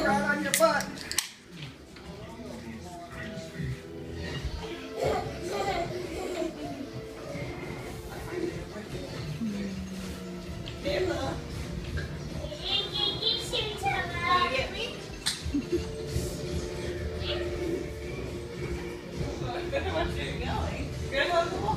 right on your butt. Emma. Going? You're going to